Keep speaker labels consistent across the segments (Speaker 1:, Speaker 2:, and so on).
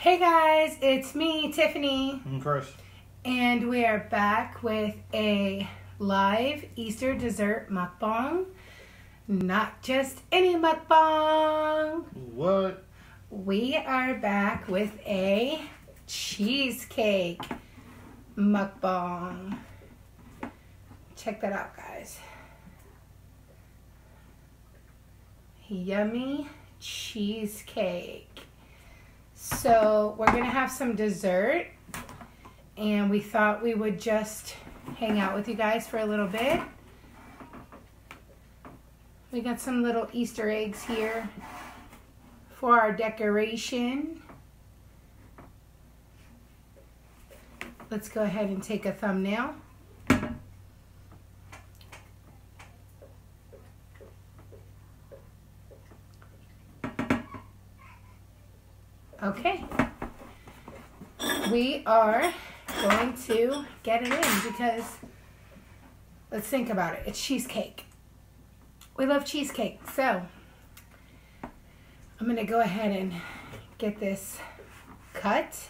Speaker 1: Hey guys, it's me, Tiffany,
Speaker 2: And Chris.
Speaker 1: and we are back with a live Easter dessert mukbang. Not just any mukbang.
Speaker 2: What?
Speaker 1: We are back with a cheesecake mukbang. Check that out, guys. Yummy cheesecake. So, we're going to have some dessert, and we thought we would just hang out with you guys for a little bit. We got some little Easter eggs here for our decoration. Let's go ahead and take a thumbnail. Okay. We are going to get it in because let's think about it. It's cheesecake. We love cheesecake. So I'm going to go ahead and get this cut.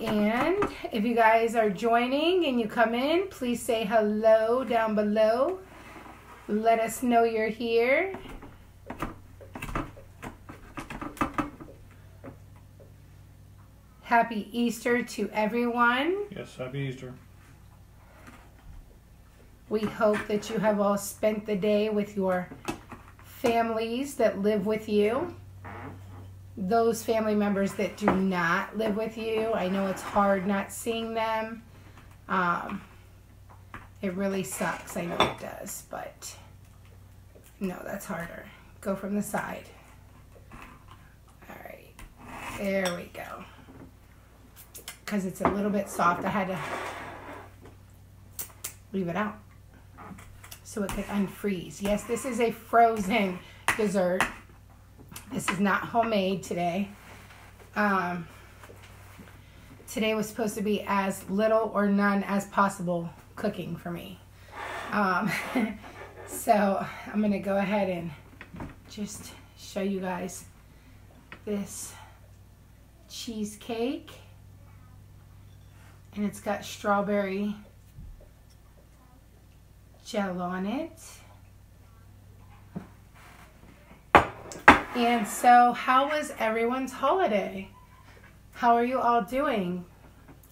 Speaker 1: And if you guys are joining and you come in, please say hello down below. Let us know you're here. Happy Easter to everyone.
Speaker 2: Yes, happy Easter.
Speaker 1: We hope that you have all spent the day with your families that live with you. Those family members that do not live with you, I know it's hard not seeing them. Um, it really sucks. I know it does, but no, that's harder. Go from the side. All right, there we go. Because it's a little bit soft, I had to leave it out so it could unfreeze. Yes, this is a frozen dessert. This is not homemade today. Um, today was supposed to be as little or none as possible cooking for me. Um, so I'm going to go ahead and just show you guys this cheesecake. And it's got strawberry gel on it. And so, how was everyone's holiday? How are you all doing?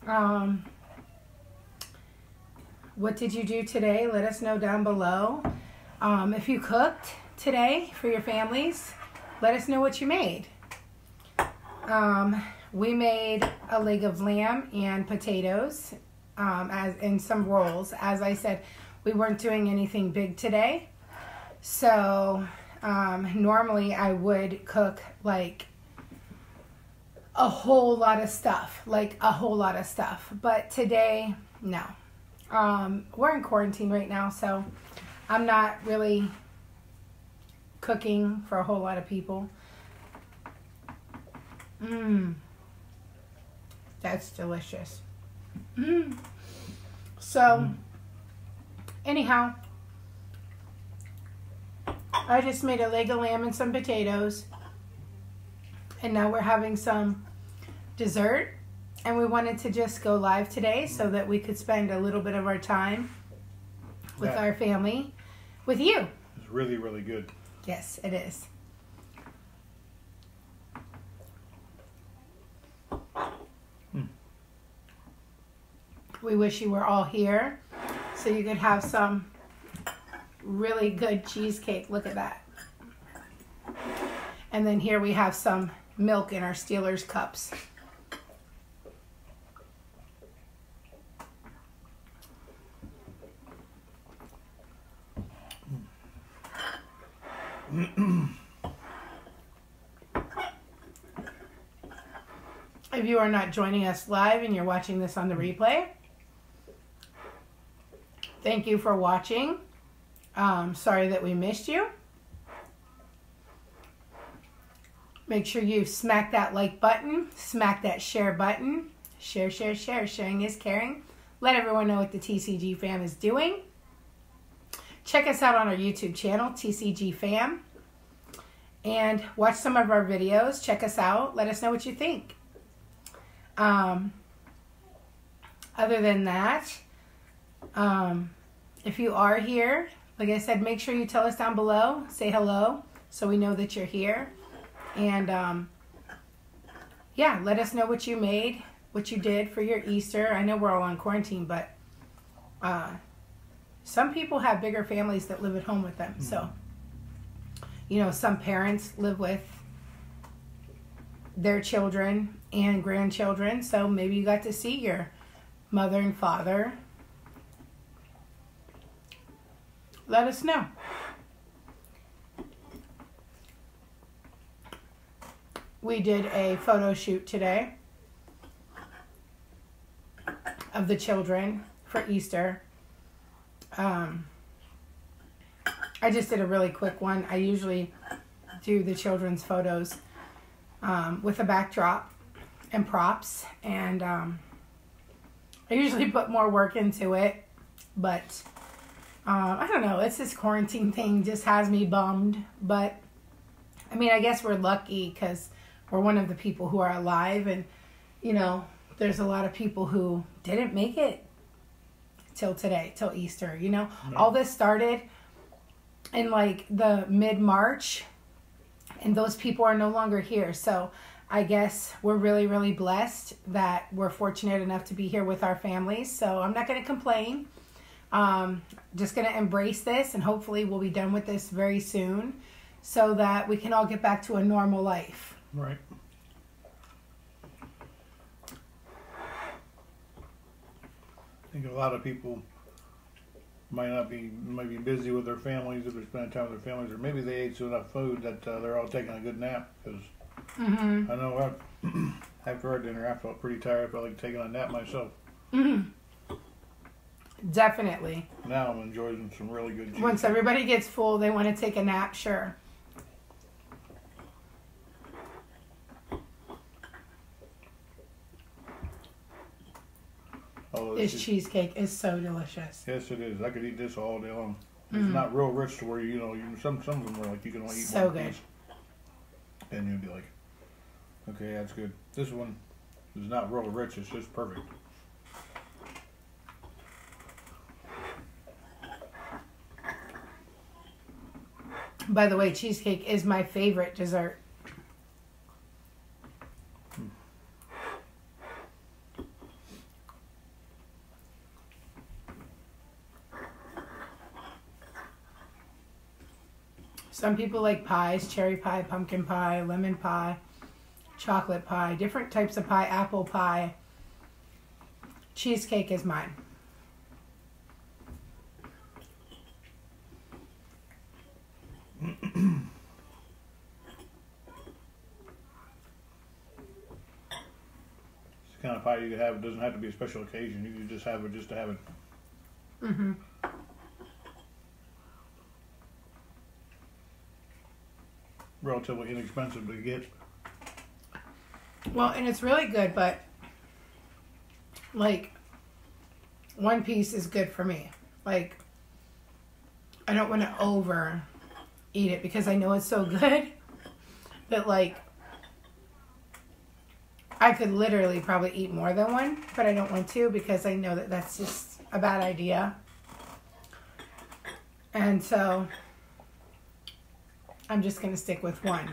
Speaker 1: Um, what did you do today? Let us know down below. Um, if you cooked today for your families, let us know what you made. Um, we made a leg of lamb and potatoes um, as in some rolls. As I said, we weren't doing anything big today. So um, normally I would cook like a whole lot of stuff, like a whole lot of stuff. But today, no. Um, we're in quarantine right now, so I'm not really cooking for a whole lot of people. Mmm. That's delicious. Mmm. So, anyhow, I just made a leg of lamb and some potatoes. And now we're having some dessert. And we wanted to just go live today so that we could spend a little bit of our time with
Speaker 2: Yeah.
Speaker 1: our family with you.
Speaker 2: It's really, really good.
Speaker 1: Yes, it is.
Speaker 2: Mm.
Speaker 1: We wish you were all here so you could have some really good cheesecake. Look at that. And then here we have some milk in our Steelers cups. If you are not joining us live and you're watching this on the replay, thank you for watching. Um, sorry that we missed you. Make sure you smack that like button, smack that share button. Share, share, share. Sharing is caring. Let everyone know what the TCG fam is doing. check us out on our YouTube channel, TCG Fam, and watch some of our videos. Check us out. Let us know what you think. Um, other than that, um, if you are here, like I said, make sure you tell us down below. Say hello so we know that you're here. And um, yeah, let us know what you made, what you did for your Easter. I know we're all on quarantine, but uh, some people have bigger families that live at home with them. So, you know, some parents live with their children and grandchildren. So maybe you got to see your mother and father. Let us know. we did a photo shoot today of the children for Easter. Um, I just did a really quick one. I usually do the children's photos um, with a backdrop and props, and um, I usually put more work into it, but um, I don't know. It's this quarantine thing just has me bummed, but I mean, I guess we're lucky because we're one of the people who are alive. And you know there's a lot of people who didn't make it till today till easter you know? No. all this started in like the mid march and those people are no longer here. So i guess we're really really blessed that we're fortunate enough to be here with our families. So i'm not going to complain um, just going to embrace this and hopefully we'll be done with this very soon so that we can all get back to a normal life
Speaker 2: Right. I think a lot of people might not be might be busy with their families if they're spending time with their families, or maybe they ate so enough food that uh, they're all taking a good nap. Because mm-hmm. I know I, after our dinner, I felt pretty tired. I felt like taking a nap myself.
Speaker 1: Mm-hmm. Definitely.
Speaker 2: Now I'm enjoying some really good.
Speaker 1: Once everybody gets full, they want to take a nap. Sure. Oh, this cheesecake is so delicious.
Speaker 2: Yes, it is. I could eat this all day long. It's mm. not real rich to where you know you, some some of them are like you can only eat so one good. piece, and you'd be like, okay, that's good. This one is not real rich. It's just perfect.
Speaker 1: By the way, cheesecake is my favorite dessert. Some people like pies, cherry pie, pumpkin pie, lemon pie, chocolate pie, different types of pie, apple pie. Cheesecake is mine.
Speaker 2: It's the kind of pie you could have. It doesn't have to be a special occasion. You can just have it just to have it. Mm-hmm. relatively inexpensive to get.
Speaker 1: Well, and it's really good, but like one piece is good for me. Like I don't want to over eat it because I know it's so good. But like I could literally probably eat more than one, but I don't want to because I know that that's just a bad idea. And so I'm just gonna stick with one.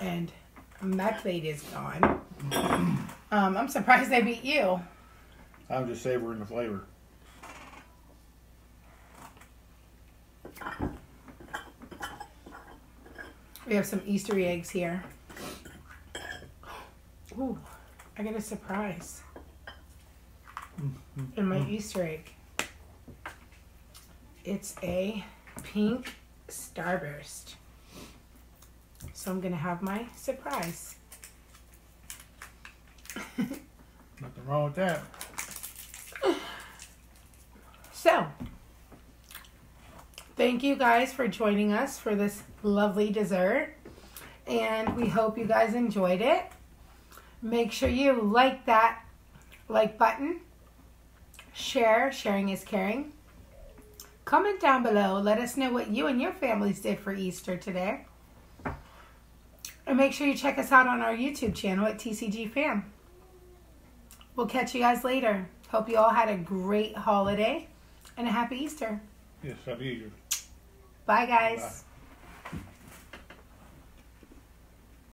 Speaker 1: And my plate is gone. Um, I'm surprised I beat you.
Speaker 2: I'm just savoring the flavor.
Speaker 1: We have some Easter eggs here. Ooh, I got a surprise in my mm. Easter egg. It's a pink Starburst. So I'm going to have my surprise.
Speaker 2: Nothing wrong with that.
Speaker 1: So, thank you guys for joining us for this lovely dessert. And we hope you guys enjoyed it. Make sure you like that like button. Share, sharing is caring. Comment down below. Let us know what you and your families did for Easter today. And make sure you check us out on our YouTube channel at TCG Fam. We'll catch you guys later. Hope you all had a great holiday and a happy Easter.
Speaker 2: Yes, I do.
Speaker 1: Bye, guys.
Speaker 2: Bye.